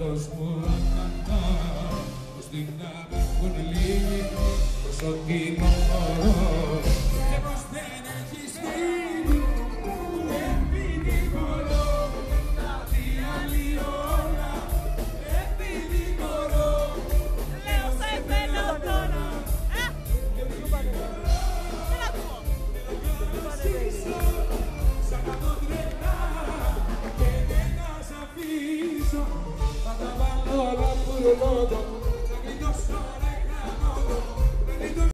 Mesti nak pun lili Persoki mengorong But I'm a lọ of lọ́dọ̀.